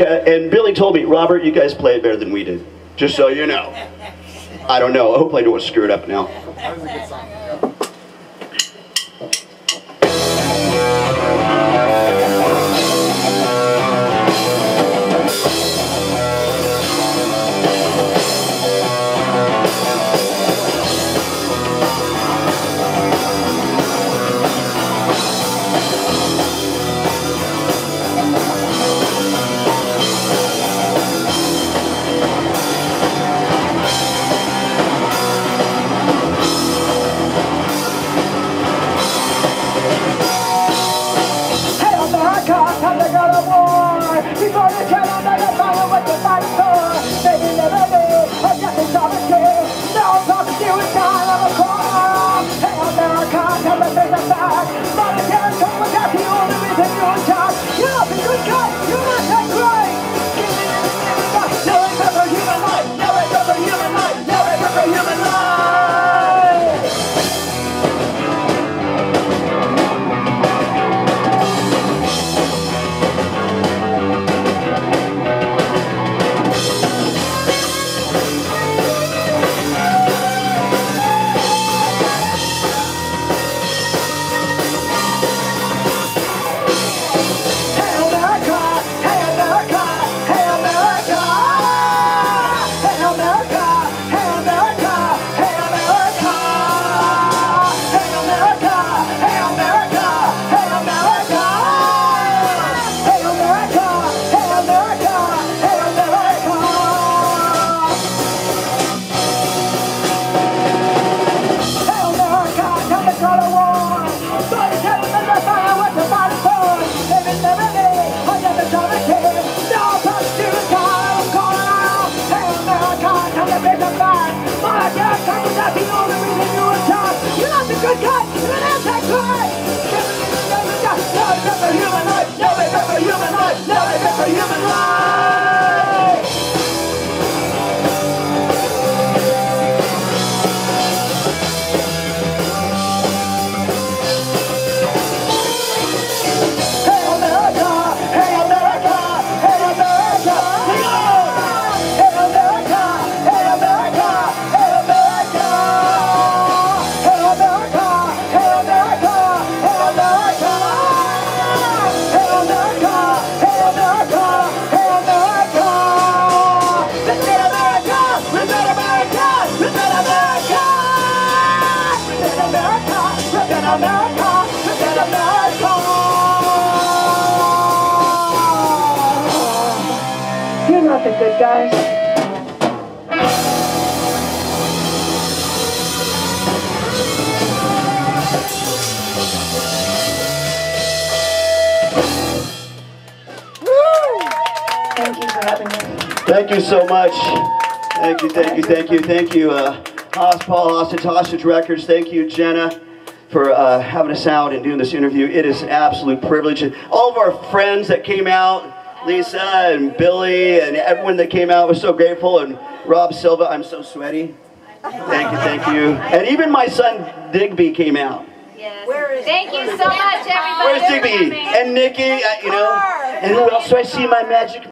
And Billy told me, Robert, you guys play it better than we did. Just so you know. I don't know. I hope I don't screw it up now. Kaka, Kaka, You're not the good taught. You love the good guy. America, America. You're not the good. Thank you for having me. Thank you so much. Thank you, thank you, thank you, thank you, uh, Haas Paul, Austin Hostage Records. Thank you, Jenna, for uh, having us out and doing this interview. It is an absolute privilege. And all of our friends that came out, Lisa and Billy and everyone that came out was so grateful. And Rob Silva, I'm so sweaty. Thank you, thank you. And even my son Digby came out. Yes. Thank you so much, everybody. Where's Digby? And Nikki, uh, you know. And who else do I see my magic